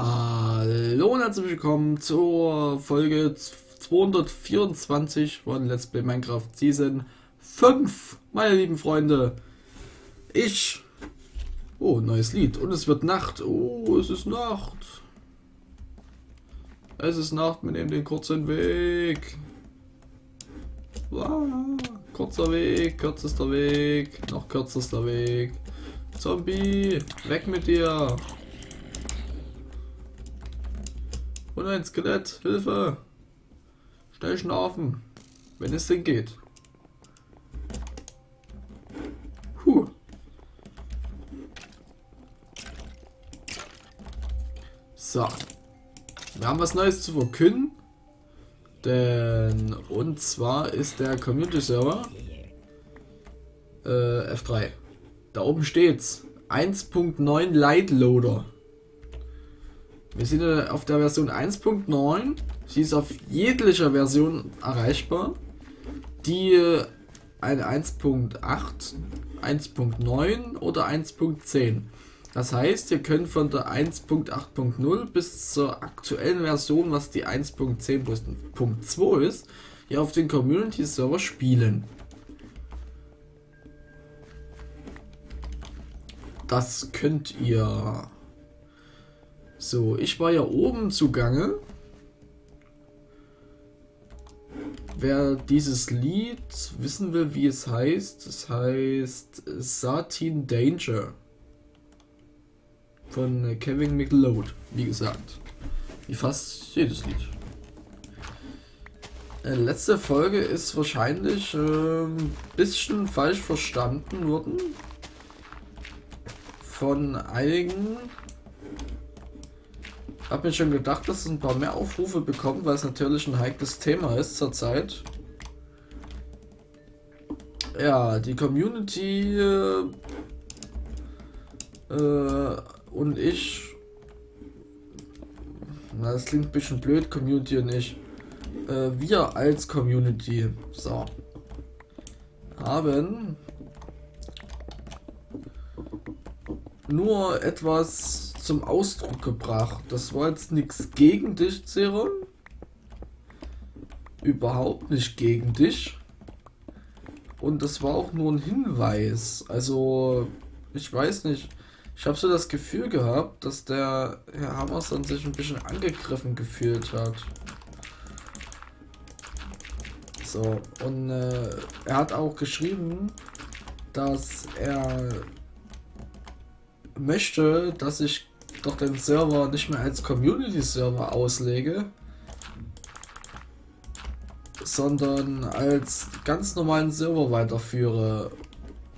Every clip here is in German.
Hallo und herzlich willkommen zur Folge 224 von Let's Play Minecraft Season 5, meine lieben Freunde. Ich. Oh, neues Lied. Und es wird Nacht. Oh, es ist Nacht. Es ist Nacht, wir nehmen den kurzen Weg. Wow. Kurzer Weg, kürzester Weg, noch kürzester Weg. Zombie, weg mit dir. Und ein Skelett, Hilfe! Schnell schnaufen, wenn es denn geht. Puh. So. Wir haben was Neues zu verkünden. Denn, und zwar ist der Community Server äh, F3. Da oben steht's. 1.9 Light Loader. Wir sind auf der Version 1.9. Sie ist auf jeglicher Version erreichbar. Die eine 1.8, 1.9 oder 1.10. Das heißt, ihr könnt von der 1.8.0 bis zur aktuellen Version, was die 1.10.2 ist, hier auf den Community Server spielen. Das könnt ihr so, ich war ja oben zugange. Wer dieses Lied wissen will, wie es heißt, es heißt Satin Danger von Kevin McLeod, wie gesagt. Wie fast jedes Lied. Äh, letzte Folge ist wahrscheinlich äh, ein bisschen falsch verstanden worden von einigen habe mir schon gedacht, dass es ein paar mehr Aufrufe bekommt, weil es natürlich ein heikles Thema ist zurzeit. Ja, die Community äh, äh, und ich. Na, das klingt ein bisschen blöd, Community und ich. Äh, wir als Community. So. Haben nur etwas zum Ausdruck gebracht. Das war jetzt nichts gegen dich, Zeron. Überhaupt nicht gegen dich. Und das war auch nur ein Hinweis. Also, ich weiß nicht. Ich habe so das Gefühl gehabt, dass der Herr Hammerson sich ein bisschen angegriffen gefühlt hat. So, und äh, er hat auch geschrieben, dass er möchte, dass ich doch den Server nicht mehr als Community-Server auslege, sondern als ganz normalen Server weiterführe,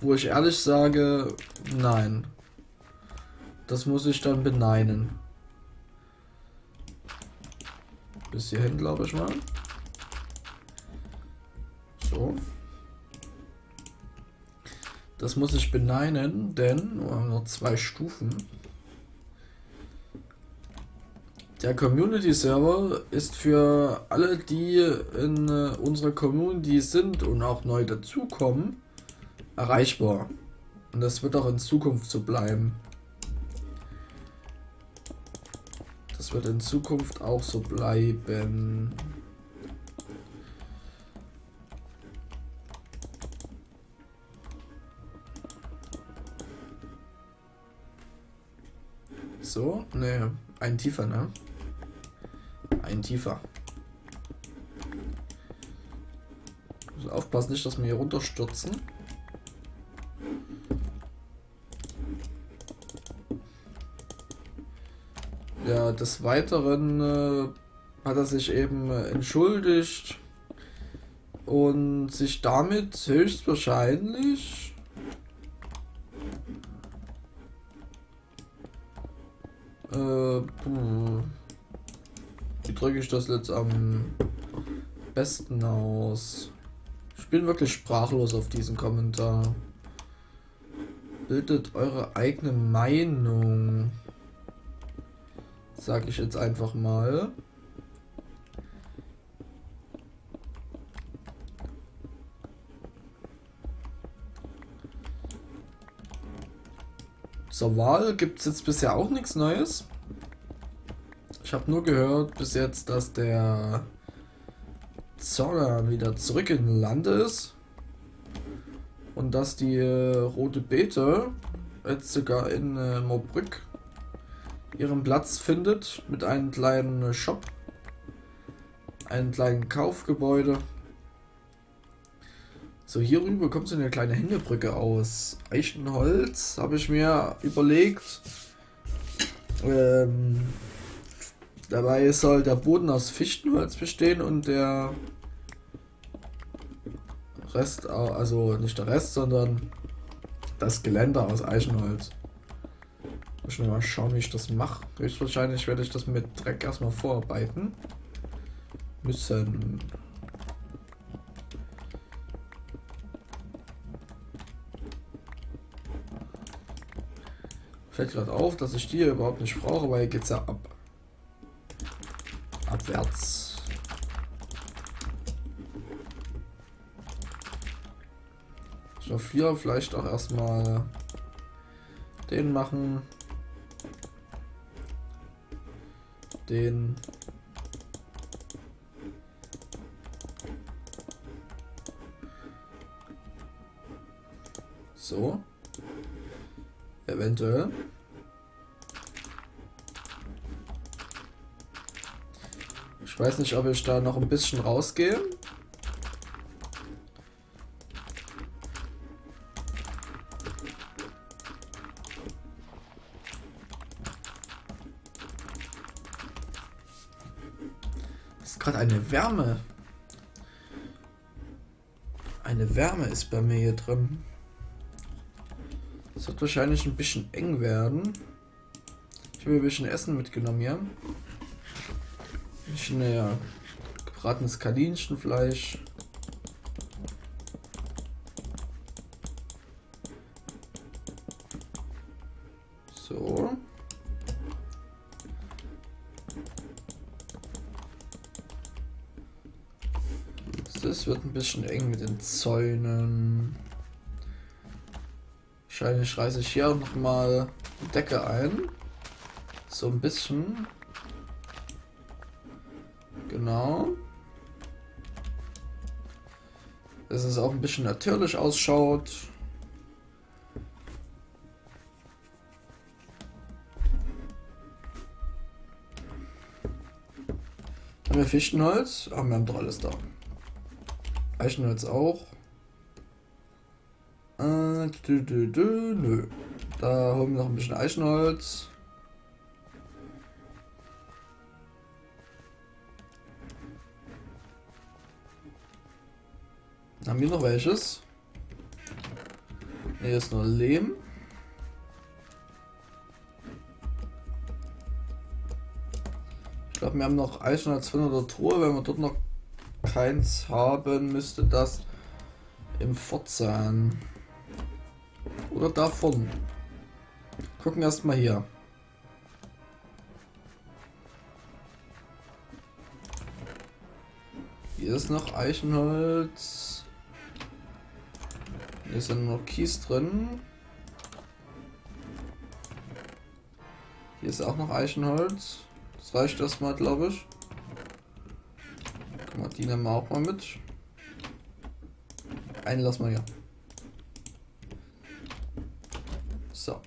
wo ich ehrlich sage, nein. Das muss ich dann beneinen. Bis hierhin, glaube ich mal. So. Das muss ich beneinen, denn wir haben noch zwei Stufen. Der Community Server ist für alle, die in äh, unserer Community sind und auch neu dazukommen, erreichbar. Und das wird auch in Zukunft so bleiben. Das wird in Zukunft auch so bleiben. So, ne, ein tiefer, ne? Ein tiefer. Also aufpassen nicht, dass wir hier runterstürzen. Ja, des Weiteren äh, hat er sich eben äh, entschuldigt und sich damit höchstwahrscheinlich äh, wie drücke ich das jetzt am besten aus? Ich bin wirklich sprachlos auf diesen Kommentar. Bildet eure eigene Meinung. Sag ich jetzt einfach mal. Zur Wahl gibt es jetzt bisher auch nichts Neues. Ich habe nur gehört bis jetzt, dass der Zorner wieder zurück in Lande ist. Und dass die äh, Rote Beete jetzt sogar in äh, Moorbrück ihren Platz findet mit einem kleinen Shop, einem kleinen Kaufgebäude. So, hier rüber kommt so eine kleine Hängebrücke aus Eichenholz, habe ich mir überlegt. Ähm, dabei soll der Boden aus Fichtenholz bestehen und der Rest, also nicht der Rest, sondern das Geländer aus Eichenholz. Muss ich mal schauen, wie ich das mache. Höchstwahrscheinlich werde ich das mit Dreck erstmal vorarbeiten. Müssen. Fällt gerade auf, dass ich die hier überhaupt nicht brauche, weil hier geht es ja ab. Abwärts. auf hier vielleicht auch erstmal den machen. Den. So. Eventuell. Ich weiß nicht, ob ich da noch ein bisschen rausgehe. gerade eine Wärme. Eine Wärme ist bei mir hier drin. Das wird wahrscheinlich ein bisschen eng werden. Ich habe ein bisschen Essen mitgenommen hier. Ein bisschen ja, gebratenes Kaninchenfleisch. So. Das wird ein bisschen eng mit den Zäunen. Wahrscheinlich reiße ich hier noch mal die Decke ein. So ein bisschen. Genau. Dass es auch ein bisschen natürlich ausschaut. Haben wir Fichtenholz? Ah, wir haben doch alles da. Eichenholz auch. Äh, dü, dü, dü, nö. Da holen wir noch ein bisschen Eichenholz. Haben wir noch welches? Hier ist nur Lehm. Ich glaube, wir haben noch Eichenholz von der Truhe, wenn wir dort noch keins haben, müsste das im Fort sein. Oder davon. Gucken erstmal hier. Hier ist noch Eichenholz. Hier ist noch Kies drin. Hier ist auch noch Eichenholz. Das reicht erstmal, glaube ich. Die nehmen wir auch mal mit. Einen lassen wir hier. So.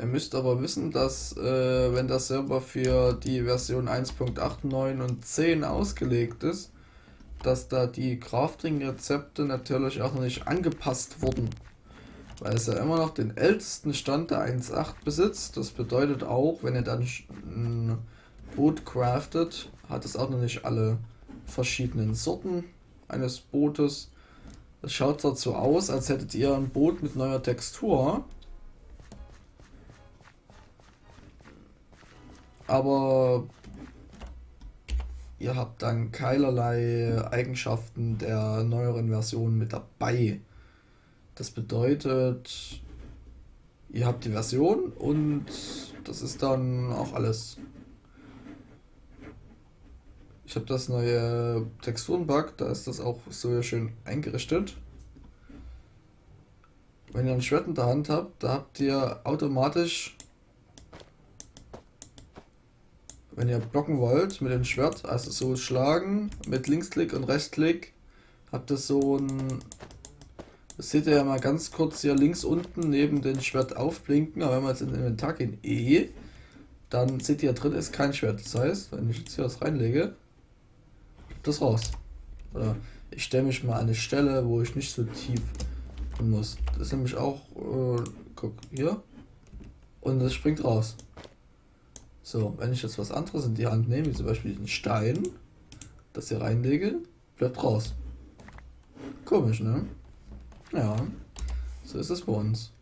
Ihr müsst aber wissen, dass äh, wenn das Server für die Version 1.89 und 10 ausgelegt ist, dass da die Crafting-Rezepte natürlich auch noch nicht angepasst wurden weil es ja immer noch den ältesten Stand der 1.8 besitzt. Das bedeutet auch, wenn ihr dann ein Boot craftet, hat es auch noch nicht alle verschiedenen Sorten eines Bootes. Es schaut dazu aus, als hättet ihr ein Boot mit neuer Textur. Aber ihr habt dann keinerlei Eigenschaften der neueren Version mit dabei. Das bedeutet, ihr habt die Version und das ist dann auch alles. Ich habe das neue Texturenbug, da ist das auch so schön eingerichtet. wenn ihr ein Schwert in der Hand habt, da habt ihr automatisch, wenn ihr blocken wollt mit dem Schwert, also so schlagen mit Linksklick und Rechtsklick, habt ihr so ein, das seht ihr ja mal ganz kurz hier links unten neben dem Schwert aufblinken, aber wenn wir jetzt in den Inventar gehen, E, dann seht ihr drin ist kein Schwert. Das heißt, wenn ich jetzt hier was reinlege, das raus. Oder ich stelle mich mal an eine Stelle, wo ich nicht so tief muss. Das ist nämlich auch, äh, guck, hier. Und das springt raus. So, wenn ich jetzt was anderes in die Hand nehme, wie zum Beispiel den Stein, das hier reinlege, bleibt raus. Komisch, ne? Ja, so ist es bei uns.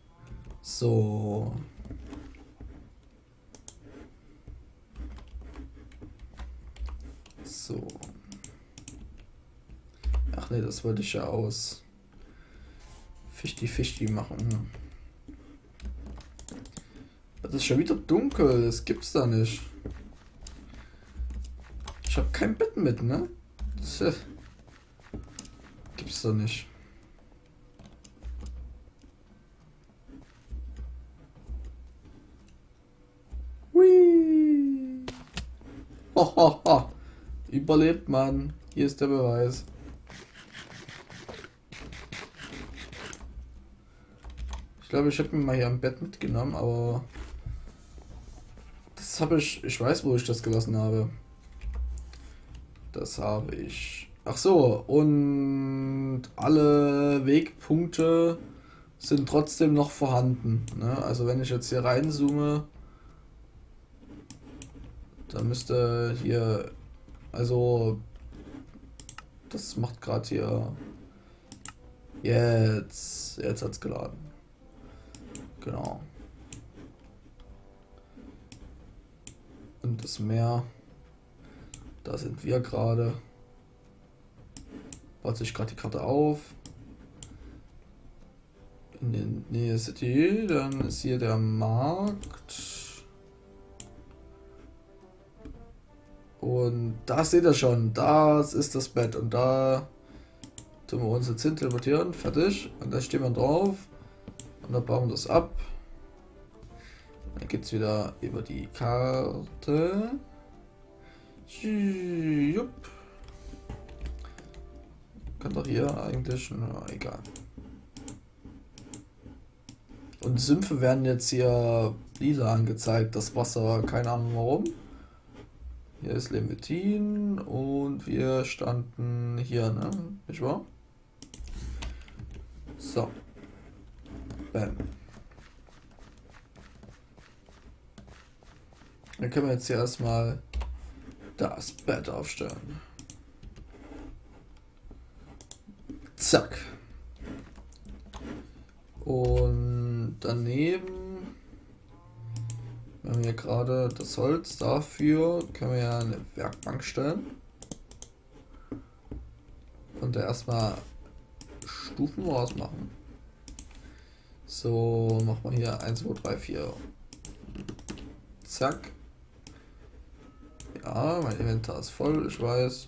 So. So. Ach nee, das wollte ich ja aus Fischti Fischti machen. Das ist schon wieder dunkel, das gibt's da nicht. Ich habe kein Bett mit, ne? Das äh, gibt's da nicht. Hui. Ho. Überlebt man. Hier ist der Beweis. glaube, ich habe mir mal hier am Bett mitgenommen, aber habe ich, ich weiß, wo ich das gelassen habe. Das habe ich. Ach so, und alle Wegpunkte sind trotzdem noch vorhanden. Ne? Also wenn ich jetzt hier reinzoome, dann müsste hier, also das macht gerade hier, jetzt, jetzt hat es geladen. Genau. Und das Meer, da sind wir gerade. Baut sich gerade die Karte auf. In der Nähe City, dann ist hier der Markt. Und da seht ihr schon, das ist das Bett. Und da tun wir uns jetzt hin teleportieren, fertig. Und da stehen wir drauf. Und dann bauen wir das ab. Dann geht es wieder über die Karte. Jupp. Kann doch hier eigentlich, na, egal. Und Sümpfe werden jetzt hier lila angezeigt, das Wasser, keine Ahnung warum. Hier ist Lemetin und wir standen hier, ne? Nicht wahr? So. Bam. Dann können wir jetzt hier erstmal das Bett aufstellen. Zack. Und daneben, wir hier gerade das Holz dafür, können wir ja eine Werkbank stellen. Und da erstmal Stufen rausmachen. So, machen wir hier 1, 2, 3, 4. Zack. Ja, mein Inventar ist voll, ich weiß.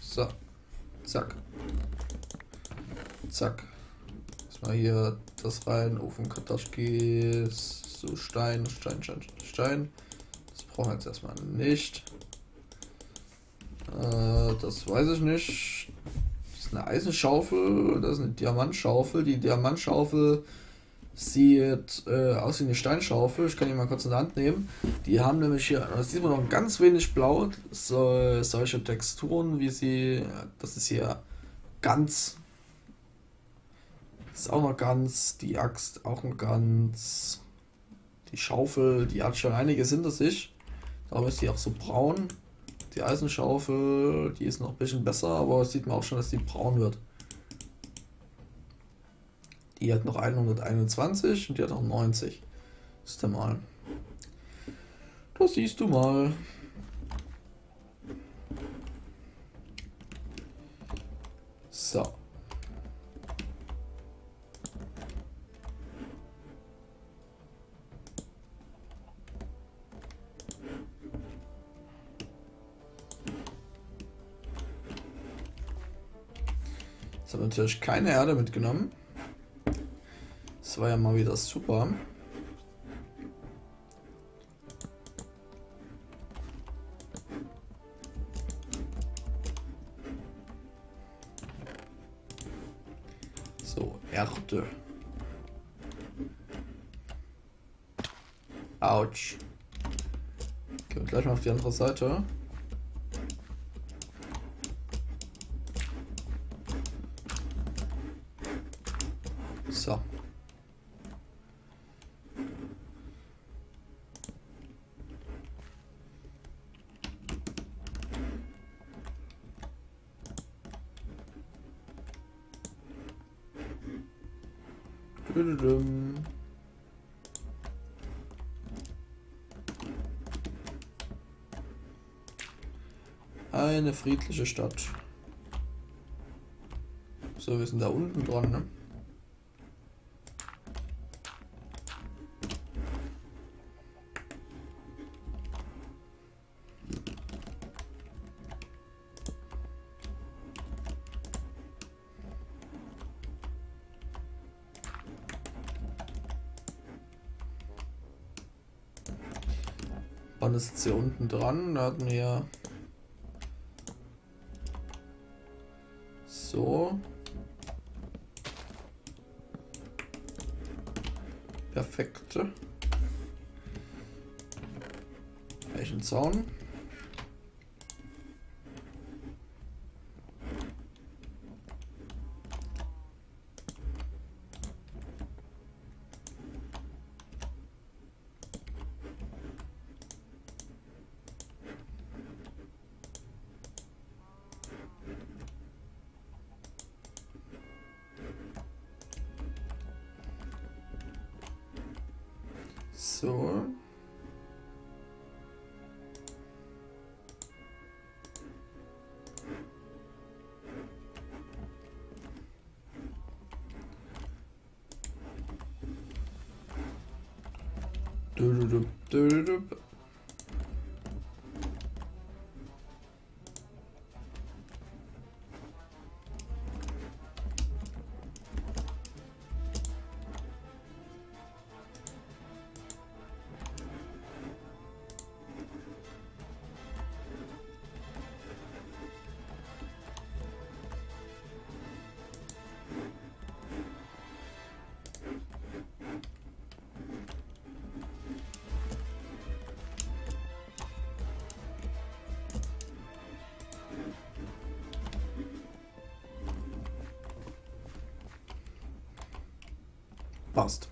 So. Zack. Zack. Erstmal hier das rein, Ofen Kataschkis, so Stein, Stein, Stein, Stein. Das brauchen wir jetzt erstmal nicht. Äh, das weiß ich nicht eine Eisenschaufel, das ist eine Diamantschaufel. Die Diamantschaufel sieht äh, aus wie eine Steinschaufel. Ich kann die mal kurz in die Hand nehmen. Die haben nämlich hier, das sieht man noch ganz wenig blau, so, solche Texturen, wie sie, das ist hier ganz, ist auch noch ganz, die Axt auch noch ganz, die Schaufel, die hat schon einiges hinter sich. Darum ist die auch so braun. Die Eisenschaufel, die ist noch ein bisschen besser, aber sieht man auch schon, dass die braun wird. Die hat noch 121 und die hat noch 90. Ist der mal. Das siehst du mal. So. Jetzt haben natürlich keine Erde mitgenommen. War ja mal wieder super. So, Erde. Autsch. Gehen wir gleich mal auf die andere Seite. Friedliche Stadt. So, wir sind da unten dran, ne? Wann ist jetzt hier unten dran? Da hatten wir so. Perfekt. Welchen Zaun? Dürürüp dürürüp. Passt.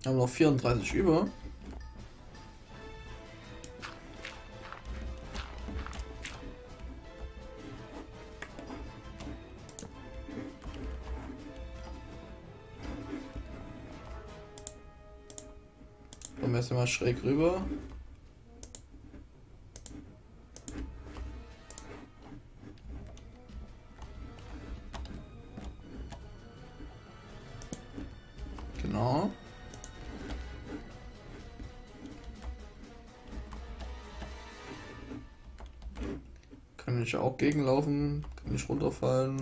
Wir haben noch 34 über. Kommen wir erstmal schräg rüber. Genau. Kann ich auch gegenlaufen, kann ich runterfallen.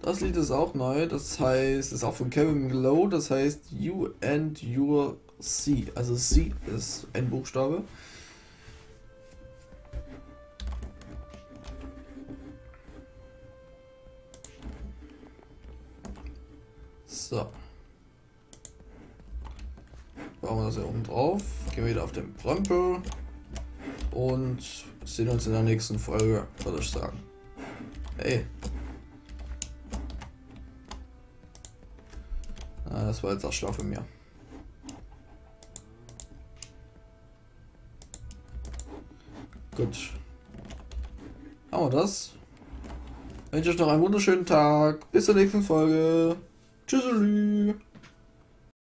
Das Lied ist auch neu, das heißt, ist auch von Kevin Glow, das heißt You and Your C. Also C ist ein Buchstabe. So. Bauen wir das hier oben drauf. Gehen wieder auf den Prömpel. Und sehen uns in der nächsten Folge, würde ich sagen. Hey. Ah, das war jetzt auch schlau für mir. Gut. Haben wir das? Ich wünsche euch noch einen wunderschönen Tag. Bis zur nächsten Folge. 就是驴。